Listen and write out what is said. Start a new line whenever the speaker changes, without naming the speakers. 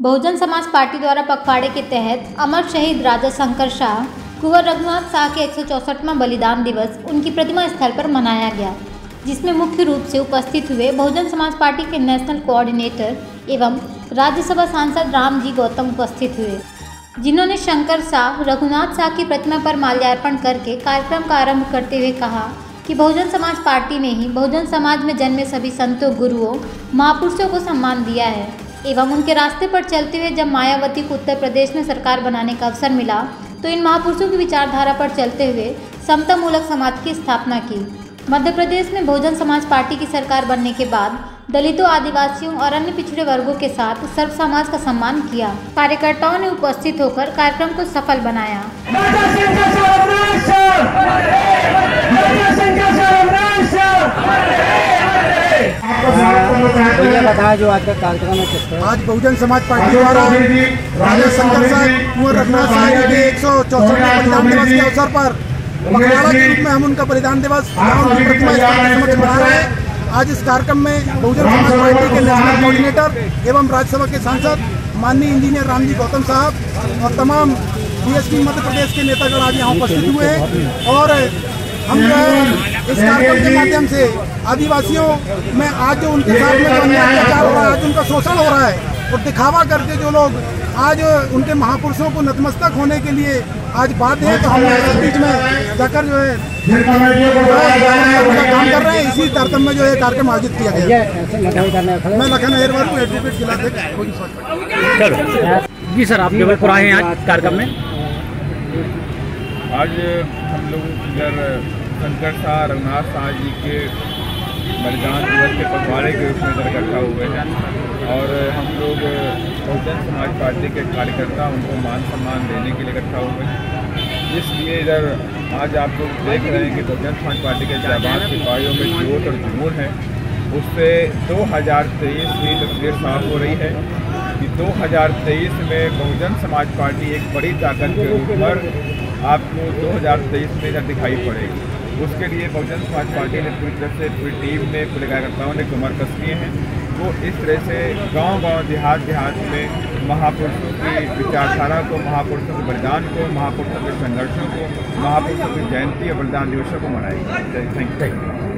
Bahujan Samaj party द्वारा पखवाड़े के तहत अमर शहीद राजा शंकर शाह, कुंवर रघुनाथ शाह के एक बलिदान दिवस उनकी प्रतिमा स्थल पर मनाया गया, जिसमें मुख्य रूप से उपस्थित हुए बहुजन समाज पार्टी के नेशनल कोऑर्डिनेटर एवं राज्यसभा सांसद राम जी गौतम उपस्थित हुए, जिन्होंने शंकर शाह, रघुनाथ शाह की प्रतिमा पर माल्यार्पण करके कार्यक्रम का आरंभ करते हुए कहा कि बहुजन समाज पार्टी ने ही बहुजन समाज में जन्मे सभी संतों, गुरुओं, महापुरुषों को सम्मान दिया है। एवं उनके रास्ते पर चलते हुए जब मायावती को उत्तर प्रदेश में सरकार बनाने का अवसर मिला तो इन महापुरुषों की विचारधारा पर चलते हुए समता मूलक समाज की स्थापना की। मध्य प्रदेश में बहुजन समाज पार्टी की सरकार बनने के बाद दलितों, आदिवासियों और अन्य पिछड़े वर्गों के साथ सर्व समाज का सम्मान किया। कार्यकर्ताओं ने उपस्थित होकर कार्यक्रम को सफल बनाया।
बताया जो आज का कार्यक्रम है
आज बहुजन समाज पार्टी द्वारा शंकर साहब कुंवर रघुनाथ साहब के एक सौ चौसठ बलिदान दिवस के अवसर पर पखवाड़ा के रूप में हम उनका बलिदान दिवस उनकी प्रतिमा समक्ष मना रहे हैं। आज इस कार्यक्रम में बहुजन समाज पार्टी के नेशनल कोऑर्डिनेटर एवं राज्यसभा के सांसद माननीय इंजीनियर रामजी गौतम साहब और तमाम बीएसपी मध्य प्रदेश के नेतागण आज यहाँ उपस्थित हुए हैं और हम जो है इस कार्यक्रम के माध्यम से आदिवासियों में आज जो उनके साथ में जो अत्याचार हो रहा है आज उनका शोषण हो रहा है और दिखावा करके जो लोग आज उनके महापुरुषों को नतमस्तक होने के लिए आज बात है तो हम इस बीच में जाकर जो है काम कर रहे हैं। इसी तारतम्य में जो है कार्यक्रम आयोजित किया गया मैं लखन अहिरवाल को एडवोकेट जिला
जी सर आप जबलपुर आए हैं आज कार्यक्रम में?
आज हम लोग इधर शंकर शाह रघुनाथ शाह जी के बलिदान दिवस के पखवाड़े के रूप में इधर इकट्ठा हुए हैं। और हम लोग बहुजन समाज पार्टी के कार्यकर्ता उनको मान सम्मान देने के लिए इकट्ठा हुए हैं। इसलिए इधर आज आप लोग देख रहे हैं कि बहुजन समाज पार्टी के जाबाज सिपाहियों में जोश और जुनून है। उससे 2023 की तस्वीर साफ़ हो रही है कि 2023 में बहुजन समाज पार्टी एक बड़ी ताकत के रूप पर आपको 2023 में इधर दिखाई पड़ेगी। उसके लिए बहुजन समाज पार्टी ने पूरी तरफ़ से पूरी टीम ने, पूरे कार्यकर्ताओं ने कमर कस किए हैं। वो इस तरह से गांव-गांव देहात देहात में महापुरुषों की विचारधारा को, महापुरुषों के बलिदान को, महापुरुषों के संघर्षों को, महापुरुषों की जयंती और बलिदान दिवसों को मनाएँगे थैंक यू